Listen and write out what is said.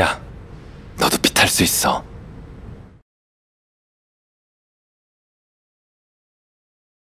야, 너도 빛할 수 있어.